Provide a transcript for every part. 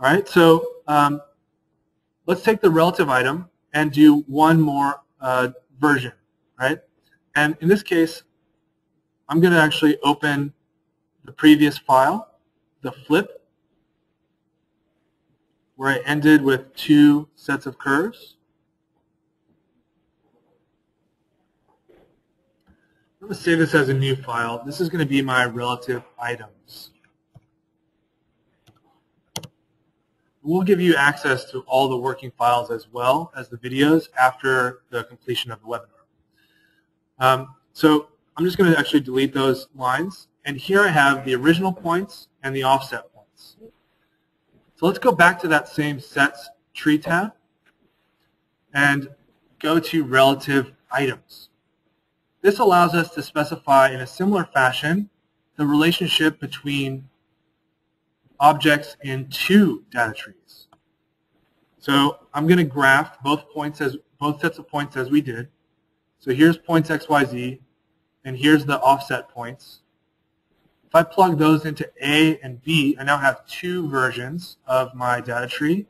All right, so um, let's take the relative item and do one more uh, version, right? And in this case, I'm going to actually open the previous file, the flip, where I ended with two sets of curves. I'm going to save this as a new file. This is going to be my relative items. We'll give you access to all the working files as well as the videos after the completion of the webinar. Um, so I'm just going to actually delete those lines. And here I have the original points and the offset points. So let's go back to that same sets tree tab and go to relative items. This allows us to specify in a similar fashion the relationship between objects in two data trees. So I'm going to graph both points as both sets of points as we did. So here's points xyz, and here's the offset points. If I plug those into A and B, I now have two versions of my data tree.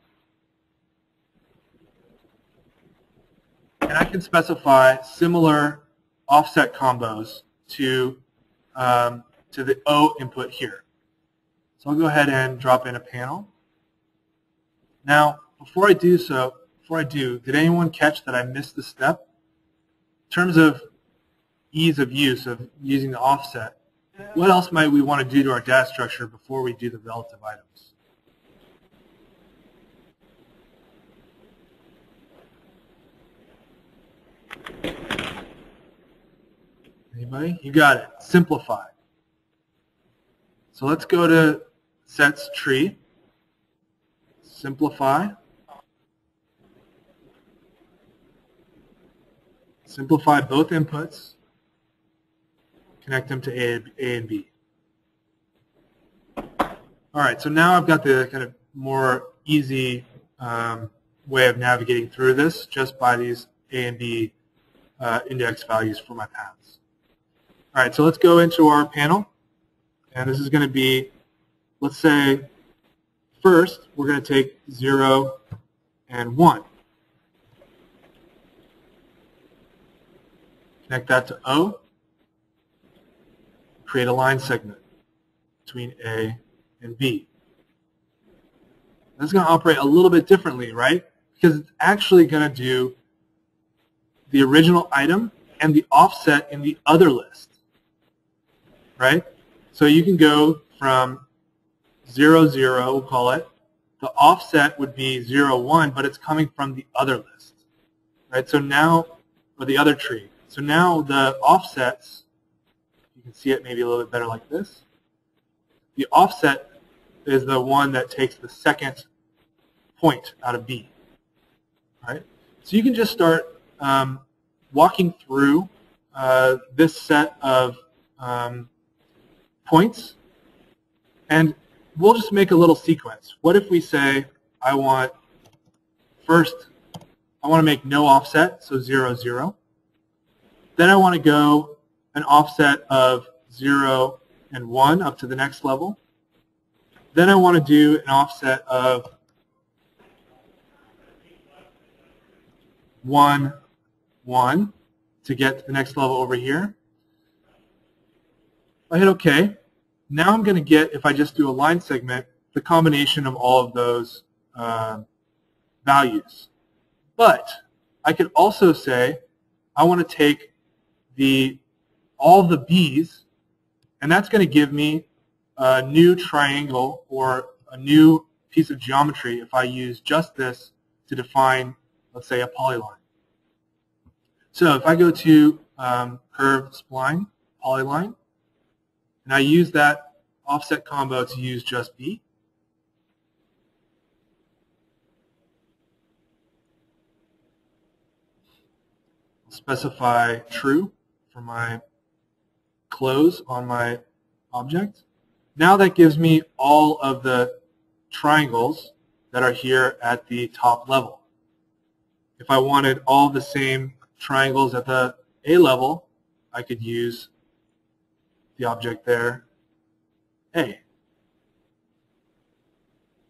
And I can specify similar offset combos to, um, to the O input here. So I'll go ahead and drop in a panel. Now, before I do so, before I do, did anyone catch that I missed the step? In terms of ease of use of using the offset, what else might we want to do to our data structure before we do the relative items? Anybody? You got it. Simplify. So let's go to sets tree, simplify, simplify both inputs, connect them to A, A and B. All right, so now I've got the kind of more easy um, way of navigating through this just by these A and B uh, index values for my paths. All right, so let's go into our panel. And this is going to be let's say first we're going to take 0 and 1. Connect that to O. Create a line segment between A and B. That's going to operate a little bit differently, right? Because it's actually going to do the original item and the offset in the other list, right? So you can go from 0, 0, we'll call it. The offset would be 0, 1, but it's coming from the other list. Right? So now, or the other tree. So now the offsets, you can see it maybe a little bit better like this. The offset is the one that takes the second point out of B. Right? So you can just start um, walking through uh, this set of um, points and we'll just make a little sequence. What if we say I want first, I want to make no offset, so 0, 0. Then I want to go an offset of 0 and 1 up to the next level. Then I want to do an offset of 1, 1 to get to the next level over here. I hit OK. Now I'm going to get, if I just do a line segment, the combination of all of those uh, values. But I could also say I want to take the all the b's, and that's going to give me a new triangle or a new piece of geometry if I use just this to define, let's say, a polyline. So if I go to um, curved spline, polyline, and I use that offset combo to use just B. I'll specify true for my close on my object. Now that gives me all of the triangles that are here at the top level. If I wanted all the same triangles at the A level, I could use the object there, A.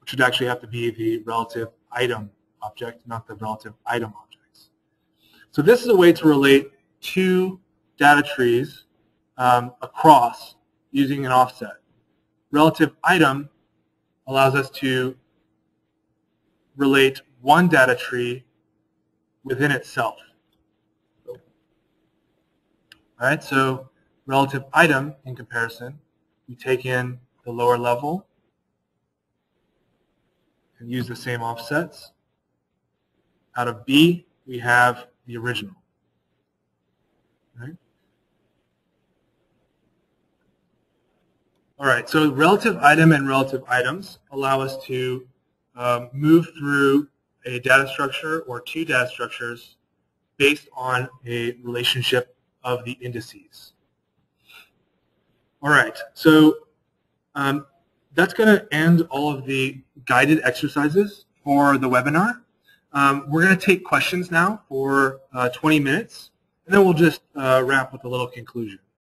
which would actually have to be the relative item object, not the relative item objects. So this is a way to relate two data trees um, across using an offset. Relative item allows us to relate one data tree within itself. All right, so relative item in comparison, we take in the lower level and use the same offsets. Out of B, we have the original. All right, so relative item and relative items allow us to um, move through a data structure or two data structures based on a relationship of the indices. All right, so um, that's going to end all of the guided exercises for the webinar. Um, we're going to take questions now for uh, 20 minutes, and then we'll just uh, wrap with a little conclusion.